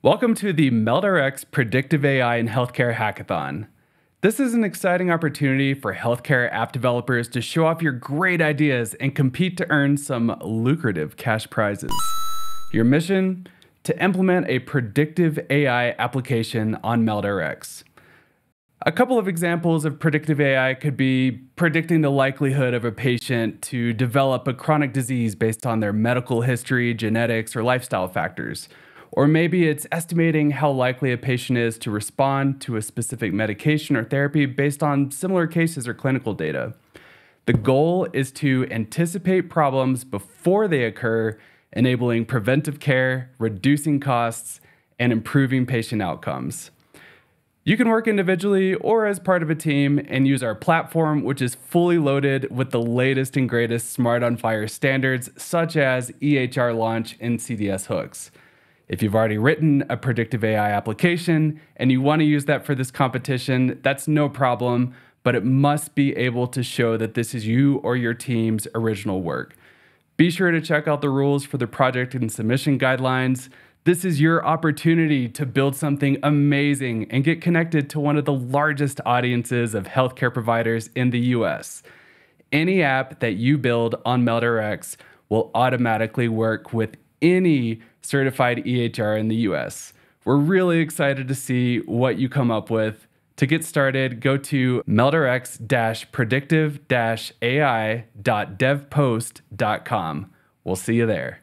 Welcome to the MeldRx Predictive AI in Healthcare Hackathon. This is an exciting opportunity for healthcare app developers to show off your great ideas and compete to earn some lucrative cash prizes. Your mission? To implement a predictive AI application on MeldRx. A couple of examples of predictive AI could be predicting the likelihood of a patient to develop a chronic disease based on their medical history, genetics, or lifestyle factors or maybe it's estimating how likely a patient is to respond to a specific medication or therapy based on similar cases or clinical data. The goal is to anticipate problems before they occur, enabling preventive care, reducing costs, and improving patient outcomes. You can work individually or as part of a team and use our platform, which is fully loaded with the latest and greatest SMART on FHIR standards, such as EHR launch and CDS hooks. If you've already written a predictive AI application and you want to use that for this competition, that's no problem, but it must be able to show that this is you or your team's original work. Be sure to check out the rules for the project and submission guidelines. This is your opportunity to build something amazing and get connected to one of the largest audiences of healthcare providers in the US. Any app that you build on MeldRx will automatically work with any certified EHR in the US. We're really excited to see what you come up with. To get started, go to meldrx predictive ai.devpost.com. We'll see you there.